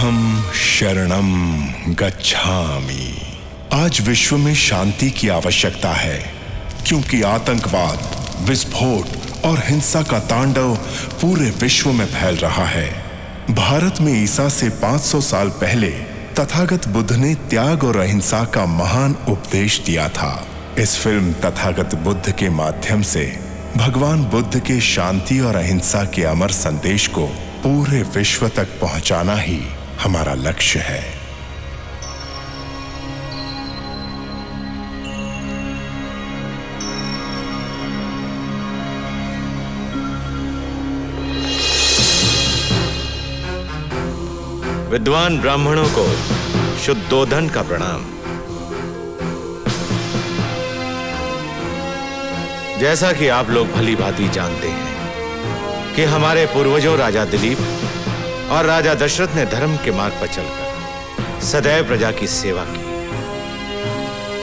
बुद्धम शरणम गच्छामि। आज विश्व में शांति की आवश्यकता है, क्योंकि आतंकवाद, विस्फोट और हिंसा का तांडव पूरे विश्व में फैल रहा है। भारत में ईसा से 500 साल पहले तथागत बुद्ध ने त्याग और अहिंसा का महान उपदेश दिया था। इस फ़िल्म तथागत बुद्ध के माध्यम से भगवान बुद्ध के शांति और अहिंसा के अमर संदेश को पूरे विश्व तक पहुंचाना ही हमारा लक्ष्य है। विद्वान ब्राह्मणों को शुद्धोधन का प्रणाम। जैसा कि आप लोग भली भांति जानते हैं कि हमारे पूर्वजों राजा दिलीप और राजा दशरथ ने धर्म के मार्ग पर चलकर सदैव प्रजा की सेवा की।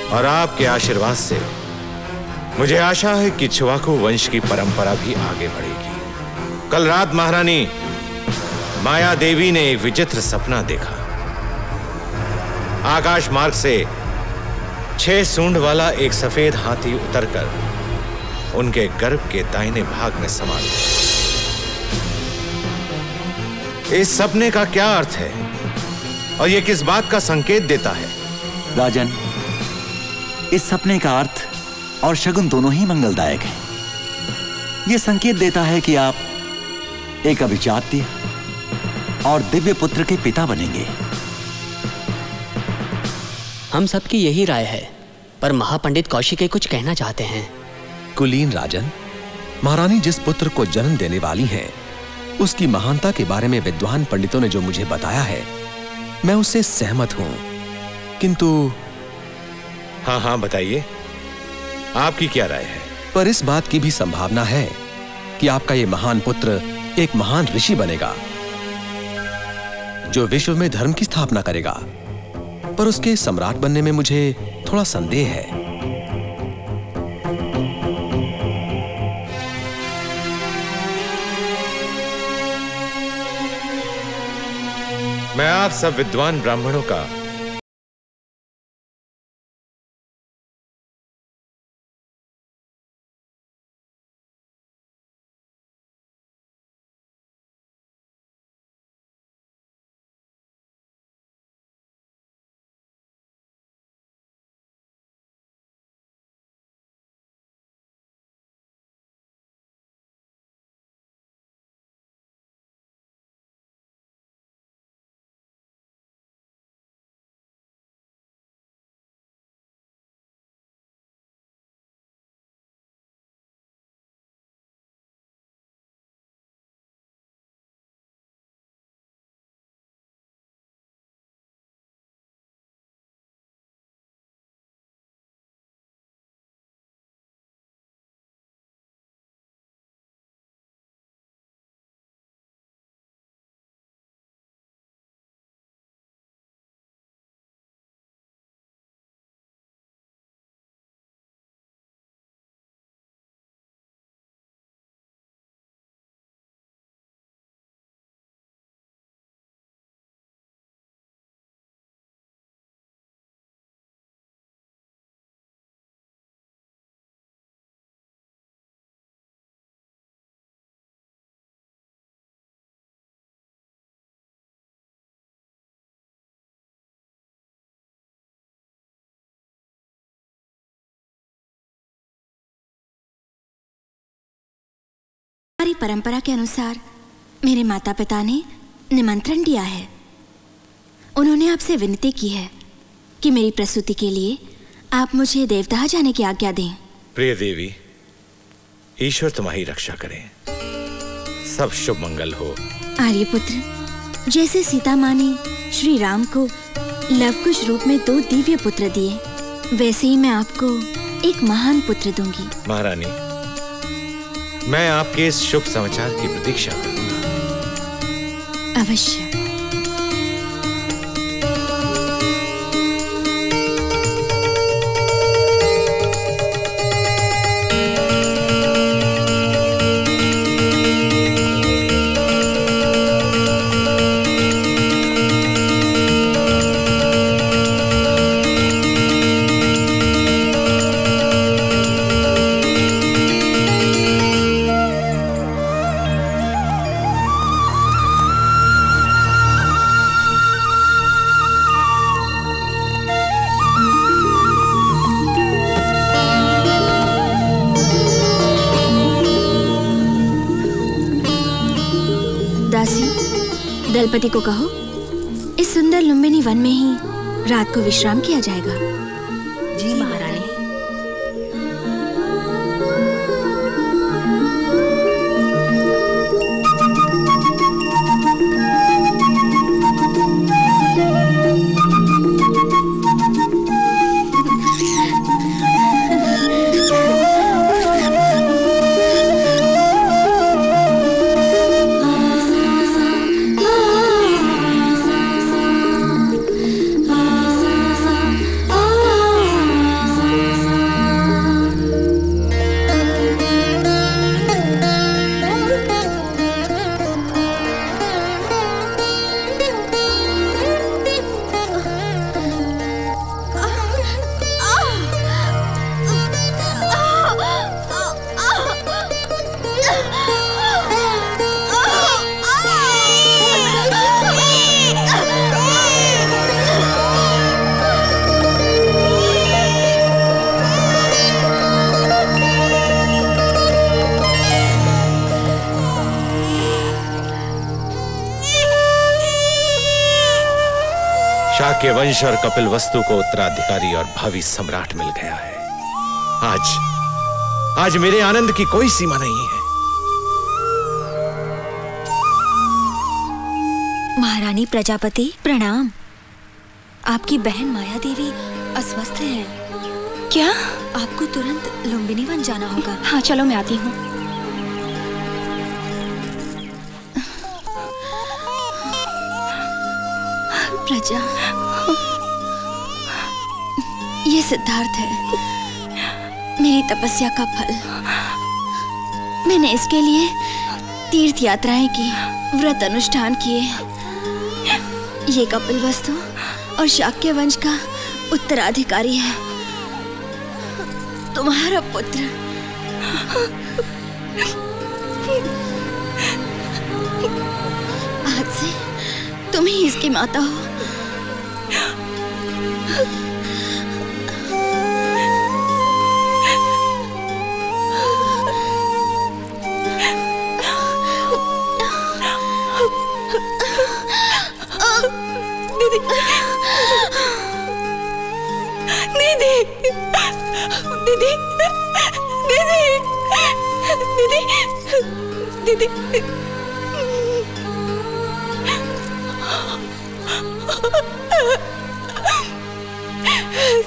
और आपके आशीर्वाद से मुझे आशा है कि छुआकू वंश की परंपरा भी आगे बढ़ेगी। कल रात महारानी माया देवी ने एक विचित्र सपना देखा। आकाश मार्ग से छह सूंड वाला एक सफ़ेद हाथी उतरकर उनके गर्भ के दाहिने भाग में समा गया इस सपने का क्या अर्थ है? और यह किस बात का संकेत देता है? राजन इस सपने का अर्थ और शगुन दोनों ही मंगलदायक हैं। यह संकेत देता है कि आप एक अभिजात्य और दिव्य पुत्र के पिता बनेंगे। हम सबकी यही राय है पर महापंडित कौशिक कुछ कहना चाहते हैं। कुलीन राजन महारानी जिस पुत्र को जन्म देने वाली हैं उसकी महानता के बारे में विद्वान पंडितों ने जो मुझे बताया है मैं उससे सहमत हूँ। किंतु हाँ हाँ बताइए। आपकी क्या राय है? पर इस बात की भी संभावना है कि आपका यह महान पुत्र एक महान ऋषि बनेगा जो विश्व में धर्म की स्थापना करेगा। पर उसके सम्राट बनने में मुझे थोड़ा संदेह है। मैं आप सब विद्वान ब्राह्मणों का हमारी परंपरा के अनुसार मेरे माता पिता ने निमंत्रण दिया है। उन्होंने आपसे विनती की है कि मेरी प्रसूति के लिए आप मुझे देवदाह जाने की आज्ञा दें। प्रिय देवी ईश्वर तुम्हारी रक्षा करें। सब शुभ मंगल हो। आर्यपुत्र जैसे सीता माँ ने श्री राम को लवकुश रूप में दो दिव्य पुत्र दिए वैसे ही मैं आपको एक महान पुत्र दूँगी। महारानी मैं आपके इस शुभ समाचार की प्रतीक्षा करूँगा। अवश्य। दलपति को कहो इस सुंदर लुम्बिनी वन में ही रात को विश्राम किया जाएगा। शाक्य वंश और कपिल वस्तु को उत्तराधिकारी और भावी सम्राट मिल गया है। आज आज मेरे आनंद की कोई सीमा नहीं है। महारानी प्रजापति प्रणाम। आपकी बहन माया देवी अस्वस्थ है। क्या? आपको तुरंत लुम्बिनी वन जाना होगा। हाँ चलो मैं आती हूँ। प्रजा ये सिद्धार्थ है। मेरी तपस्या का फल। मैंने इसके लिए तीर्थ यात्राएँ की, व्रत अनुष्ठान किए। ये कपिल वस्तु और शाक्य वंश का उत्तराधिकारी है। तुम्हारा पुत्र। आज से तुम ही इसकी माता हो। दीदी। दीदी। दीदी। दीदी। दीदी।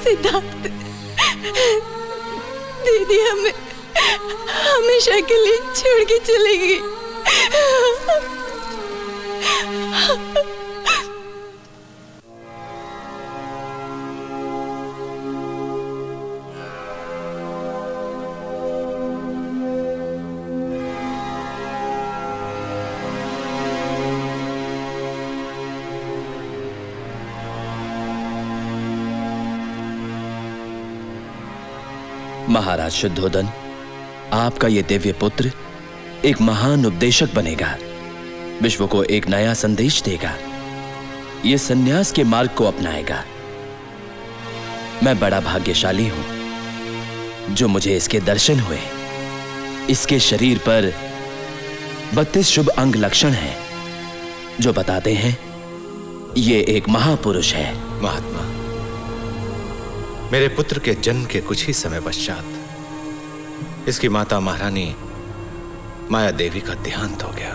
सिद्धार्थ, दीदी हमें हमेशा के लिए छोड़ के चली गई। महाराज शुद्धोदन, आपका ये दिव्य पुत्र एक महान उपदेशक बनेगा, विश्व को एक नया संदेश देगा यह सन्यास के मार्ग को अपनाएगा। मैं बड़ा भाग्यशाली हूँ, जो मुझे इसके दर्शन हुए। इसके शरीर पर बत्तीस शुभ अंग लक्षण हैं, जो बताते हैं, ये एक महापुरुष है। महात्मा। मेरे पुत्र के जन्म के कुछ ही समय पश्चात इसकी माता महारानी माया देवी का देहांत हो गया।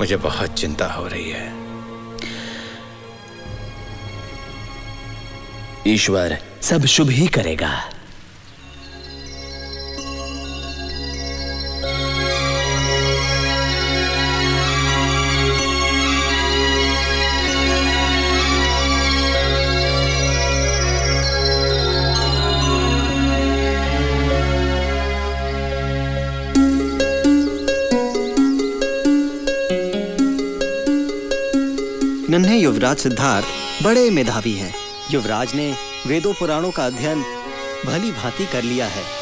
मुझे बहुत चिंता हो रही है। ईश्वर सब शुभ ही करेगा। नन्हे युवराज सिद्धार्थ, बड़े मेधावी हैं। युवराज ने वेदों पुराणों का अध्ययन भली भांति कर लिया है।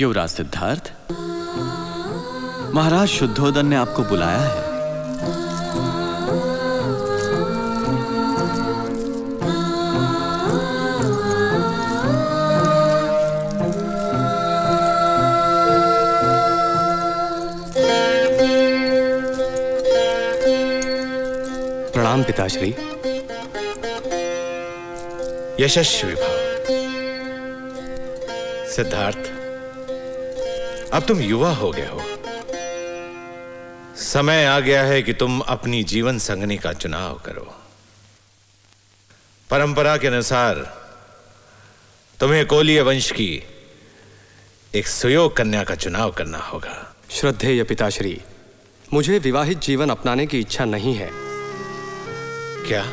युवराज सिद्धार्थ महाराज शुद्धोदन ने आपको बुलाया है। प्रणाम पिताश्री। यशस्वी भाव सिद्धार्थ अब तुम युवा हो गए हो। समय आ गया है कि तुम अपनी जीवन संगनी का चुनाव करो। परंपरा के अनुसार तुम्हें कोलीय वंश की एक सुयोग कन्या का चुनाव करना होगा। श्रद्धेय पिताश्री मुझे विवाहित जीवन अपनाने की इच्छा नहीं है। क्या?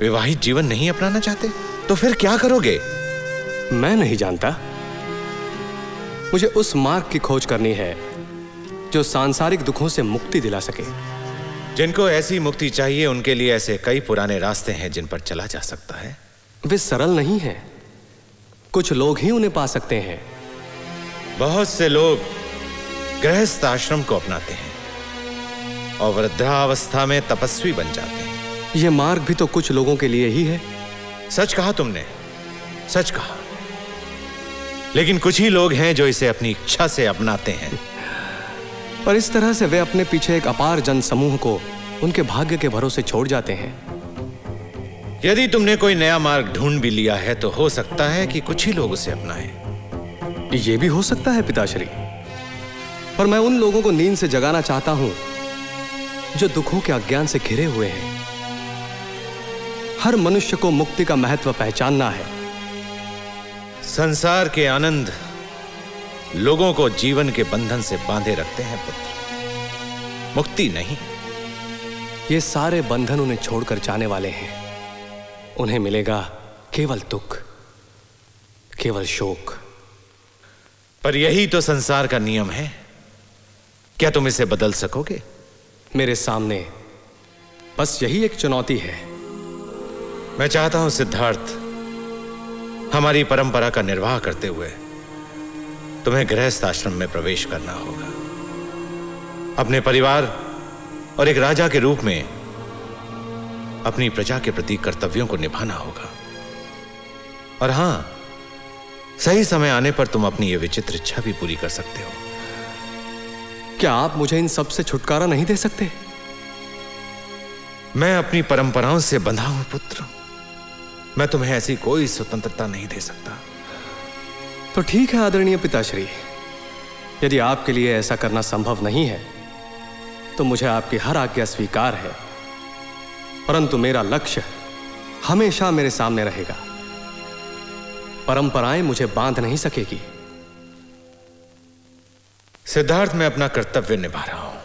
विवाहित जीवन नहीं अपनाना चाहते? तो फिर क्या करोगे? मैं नहीं जानता। मुझे उस मार्ग की खोज करनी है जो सांसारिक दुखों से मुक्ति दिला सके। जिनको ऐसी मुक्ति चाहिए उनके लिए ऐसे कई पुराने रास्ते हैं जिन पर चला जा सकता है। वे सरल नहीं है। कुछ लोग ही उन्हें पा सकते हैं। बहुत से लोग गृहस्थ आश्रम को अपनाते हैं और वृद्धावस्था में तपस्वी बन जाते हैं। यह मार्ग भी तो कुछ लोगों के लिए ही है। सच कहा तुमने। सच कहा। लेकिन कुछ ही लोग हैं जो इसे अपनी इच्छा से अपनाते हैं। पर इस तरह से वे अपने पीछे एक अपार जन समूह को उनके भाग्य के भरोसे छोड़ जाते हैं। यदि तुमने कोई नया मार्ग ढूंढ भी लिया है तो हो सकता है कि कुछ ही लोग उसे अपनाएँ। यह भी हो सकता है पिताश्री। पर मैं उन लोगों को नींद से जगाना चाहता हूँ जो दुखों के अज्ञान से घिरे हुए हैं। हर मनुष्य को मुक्ति का महत्व पहचानना है। संसार के आनंद लोगों को जीवन के बंधन से बांधे रखते हैं, पुत्र। मुक्ति नहीं। ये सारे बंधन उन्हें छोड़कर जाने वाले हैं। उन्हें मिलेगा केवल दुख, केवल शोक। पर यही तो संसार का नियम है। क्या तुम इसे बदल सकोगे? मेरे सामने बस यही एक चुनौती है। मैं चाहता हूँ सिद्धार्थ हमारी परंपरा का निर्वाह करते हुए तुम्हें गृहस्थ आश्रम में प्रवेश करना होगा। अपने परिवार और एक राजा के रूप में अपनी प्रजा के प्रति कर्तव्यों को निभाना होगा। और हाँ सही समय आने पर तुम अपनी यह विचित्र इच्छा भी पूरी कर सकते हो। क्या आप मुझे इन सबसे छुटकारा नहीं दे सकते? मैं अपनी परंपराओं से बंधा हूँ पुत्र मैं तुम्हें ऐसी कोई स्वतंत्रता नहीं दे सकता। तो ठीक है आदरणीय पिताश्री। यदि आपके लिए ऐसा करना संभव नहीं है तो मुझे आपकी हर आज्ञा स्वीकार है। परंतु मेरा लक्ष्य हमेशा मेरे सामने रहेगा। परंपराएँ मुझे बाँध नहीं सकेगी। सिद्धार्थ मैं अपना कर्तव्य निभा रहा हूँ।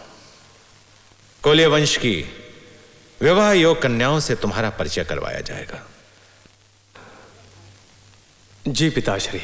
कोल्य वंश की विवाह योग कन्याओं से तुम्हारा परिचय करवाया जाएगा। जी पिताश्री।